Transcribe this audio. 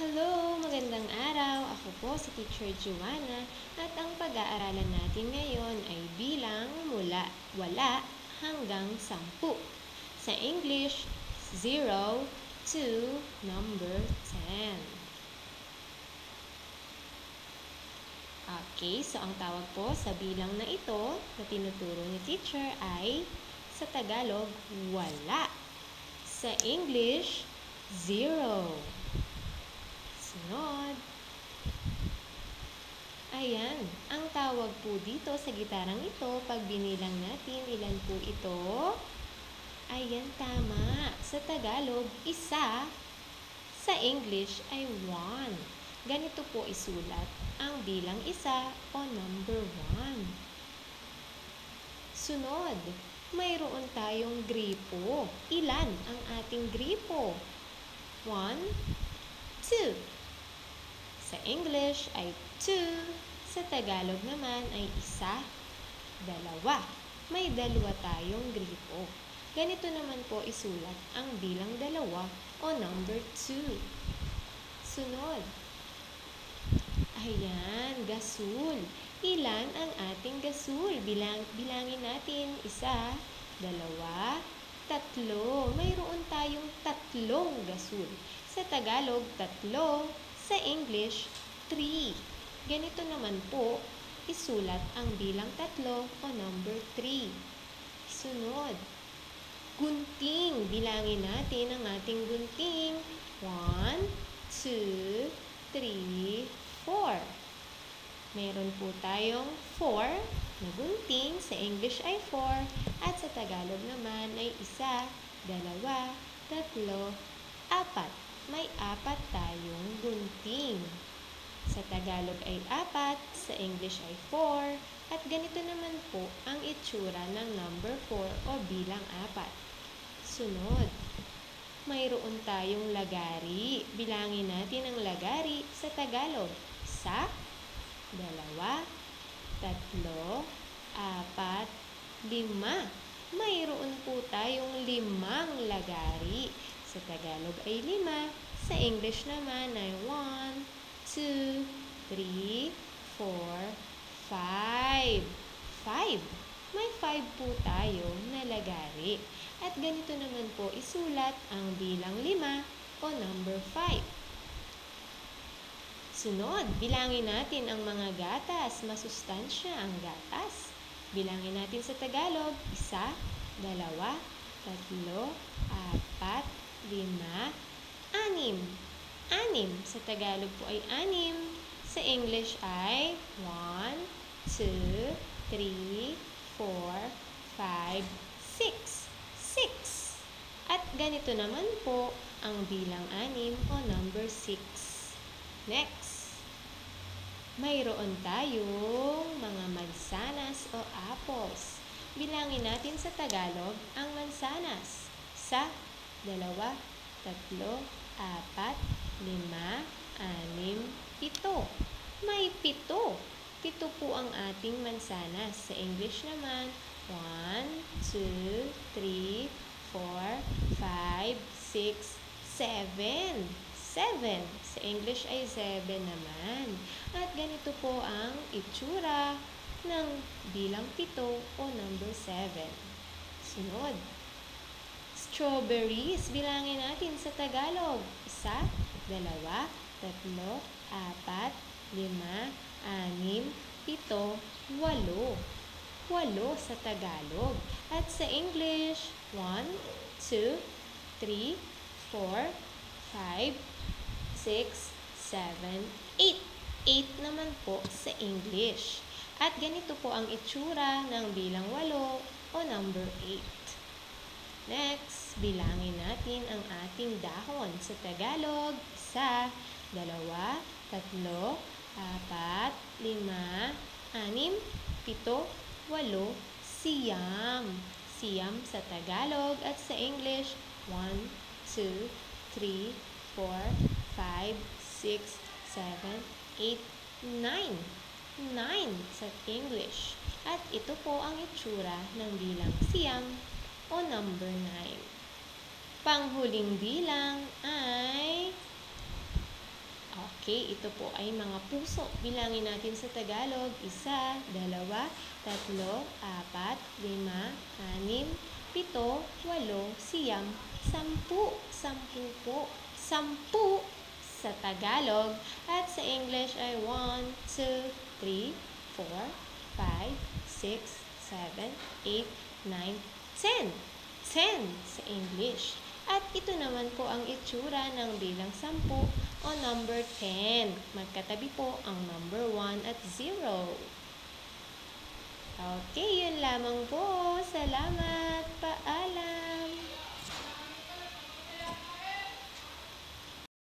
Hello! Magandang araw! Ako po si Teacher Joanna at ang pag-aaralan natin ngayon ay bilang mula wala hanggang sampu. Sa English, 0 to number 10. Okay, so ang tawag po sa bilang na ito na tinuturo ni teacher ay sa Tagalog, wala. Sa English, zero. Sunod. Ayan, ang tawag po dito sa gitarang ito, pag binilang natin, ilan po ito? Ayan, tama. Sa Tagalog, isa. Sa English ay one. Ganito po isulat ang bilang isa o number one. Sunod, mayroon tayong gripo. Ilan ang ating gripo? One, two. Sa English ay two. Sa Tagalog naman ay isa, dalawa. May dalawa tayong gripo. Ganito naman po isulat ang bilang dalawa o number two. Sunod. Ayan, gasul. Ilan ang ating gasul? Bilang, bilangin natin. Isa, dalawa, tatlo. Mayroon tayong tatlong gasul. Sa Tagalog, tatlo. Sa English, three. Ganito naman po, isulat ang bilang tatlo o number three. Sunod. Gunting. Bilangin natin ang ating gunting. One, two, three, 4. Meron po tayong 4 na gunting. Sa English ay 4. At sa Tagalog naman ay isa, dalawa, tatlo, apat gunting. Sa Tagalog ay apat, sa English ay 4. At ganito naman po ang itsura ng number 4 o bilang apat. Sunod mayroon tayong lagari. Bilangin natin ang lagari sa Tagalog isa, dalawa, tatlo, apat, lima. Mayroon po tayong limang lagari. Sa Tagalog ay lima. Sa English naman ay one, two, three, four, five. Five. May five po tayo na lagari. At ganito naman po isulat ang bilang lima o number five. Sunod, bilangin natin ang mga gatas. Masustansya ang gatas. Bilangin natin sa Tagalog, isa, dalawa, tatlo, apat, lima, anim. Anim. Sa Tagalog po ay anim. Sa English ay one, two, three, four, five, six. Six. At ganito naman po ang bilang anim o number six. Next, mayroon tayong mga mansanas o apples. Bilangin natin sa Tagalog ang mansanas. Sa, dalawa, tatlo, apat, lima, anim, pito. May pito. Pito po ang ating mansanas. Sa English naman, 1, 2, 3, 4, 5, 6, 7. 7. Sa English ay 7 naman. At ganito po ang itsura ng bilang pito o number 7. Sunod. Strawberries. Bilangin natin sa Tagalog. Isa, dalawa, tatlo, apat, lima, anim, pito, walo. Walo sa Tagalog. At sa English, 1, 2, 3, 4, 5, 6, 7, 8. 8 naman po sa English. At ganito po ang itsura ng bilang 8 o number 8. Next, bilangin natin ang ating dahon. Sa Tagalog, isa, dalawa, tatlo, apat, lima, anim, pito, walo, siyam. Siyam sa Tagalog at sa English, 1, 2, 3, 4, 5, 6, 7, 8, 9. 9 sa English. At ito po ang itsura ng bilang siyam o number 9. Panghuling bilang ay Okay, ito po ay mga puso. Bilangin natin sa Tagalog. Isa, dalawa, tatlo, apat, lima, anim, pito, walo, siyam, sampu. Sampu po. Sampu sa Tagalog. At sa English ay 1, 2, 3, 4, 5, 6, 7, 8, 9, 10. 10 sa English. At ito naman po ang itsura ng bilang 10 o number 10. Magkatabi po ang number 1 at 0. Okay, yun lamang po. Salamat. Paalam.